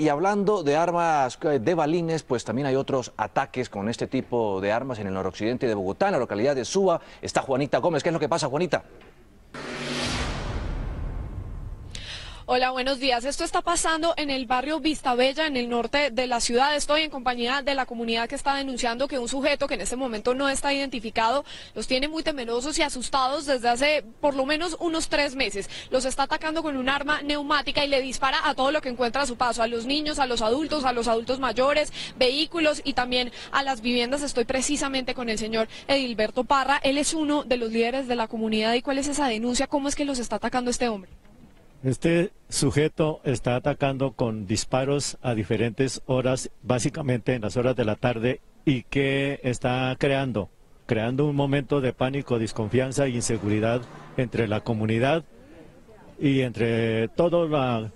Y hablando de armas de balines, pues también hay otros ataques con este tipo de armas en el noroccidente de Bogotá, en la localidad de Suba. Está Juanita Gómez. ¿Qué es lo que pasa, Juanita? Hola, buenos días. Esto está pasando en el barrio Vistabella, en el norte de la ciudad. Estoy en compañía de la comunidad que está denunciando que un sujeto que en este momento no está identificado los tiene muy temerosos y asustados desde hace por lo menos unos tres meses. Los está atacando con un arma neumática y le dispara a todo lo que encuentra a su paso, a los niños, a los adultos, a los adultos mayores, vehículos y también a las viviendas. Estoy precisamente con el señor Edilberto Parra. Él es uno de los líderes de la comunidad. ¿Y cuál es esa denuncia? ¿Cómo es que los está atacando este hombre? Este sujeto está atacando con disparos a diferentes horas, básicamente en las horas de la tarde, y que está creando, creando un momento de pánico, desconfianza e inseguridad entre la comunidad y entre toda la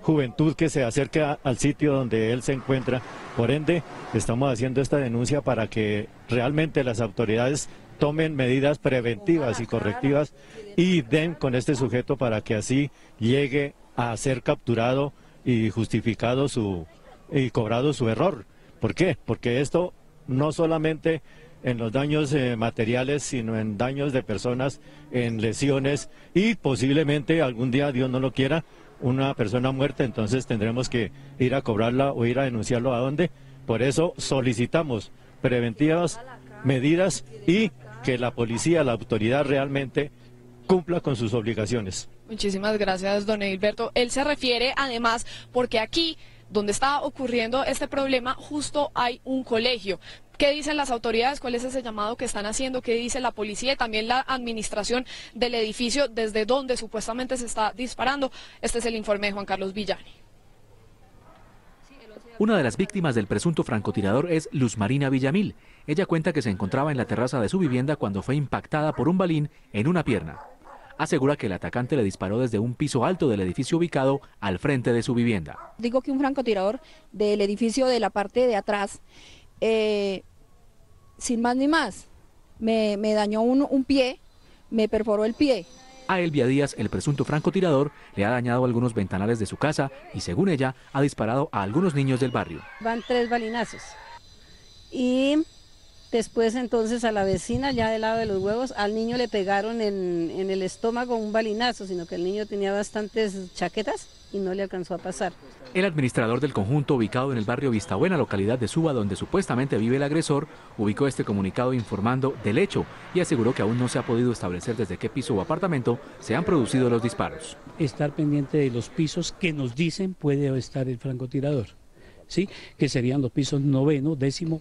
juventud que se acerca al sitio donde él se encuentra. Por ende, estamos haciendo esta denuncia para que realmente las autoridades tomen medidas preventivas y correctivas y den con este sujeto para que así llegue a ser capturado y justificado su y cobrado su error. ¿Por qué? Porque esto no solamente en los daños eh, materiales, sino en daños de personas, en lesiones y posiblemente algún día, Dios no lo quiera, una persona muerta, entonces tendremos que ir a cobrarla o ir a denunciarlo a dónde. Por eso solicitamos preventivas medidas y que la policía, la autoridad realmente cumpla con sus obligaciones. Muchísimas gracias, don Edilberto. Él se refiere además porque aquí, donde está ocurriendo este problema, justo hay un colegio. ¿Qué dicen las autoridades? ¿Cuál es ese llamado que están haciendo? ¿Qué dice la policía y también la administración del edificio desde donde supuestamente se está disparando? Este es el informe de Juan Carlos Villani. Una de las víctimas del presunto francotirador es Luz Marina Villamil. Ella cuenta que se encontraba en la terraza de su vivienda cuando fue impactada por un balín en una pierna. Asegura que el atacante le disparó desde un piso alto del edificio ubicado al frente de su vivienda. Digo que un francotirador del edificio de la parte de atrás, eh, sin más ni más, me, dañó un pie, me perforó el pie, a Elvia Díaz, el presunto francotirador, le ha dañado algunos ventanales de su casa y, según ella, ha disparado a algunos niños del barrio. Van tres balinazos. Y después entonces a la vecina, ya del lado de los huevos, al niño le pegaron en, en el estómago un balinazo, sino que el niño tenía bastantes chaquetas y no le alcanzó a pasar. El administrador del conjunto ubicado en el barrio Vistabuena, localidad de Suba, donde supuestamente vive el agresor, ubicó este comunicado informando del hecho y aseguró que aún no se ha podido establecer desde qué piso o apartamento se han producido los disparos. Estar pendiente de los pisos que nos dicen puede estar el francotirador, ¿sí? que serían los pisos noveno, décimo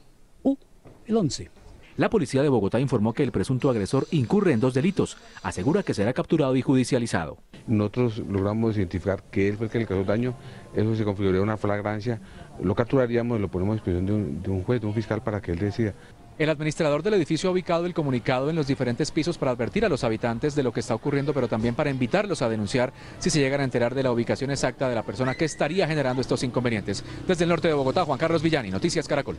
el. La policía de Bogotá informó que el presunto agresor incurre en dos delitos. Asegura que será capturado y judicializado. Nosotros logramos identificar que él fue el que le causó daño, eso se configuraría una flagrancia, lo capturaríamos y lo ponemos a disposición de un, de un juez, de un fiscal para que él decida. El administrador del edificio ha ubicado el comunicado en los diferentes pisos para advertir a los habitantes de lo que está ocurriendo, pero también para invitarlos a denunciar si se llegan a enterar de la ubicación exacta de la persona que estaría generando estos inconvenientes. Desde el norte de Bogotá, Juan Carlos Villani, Noticias Caracol.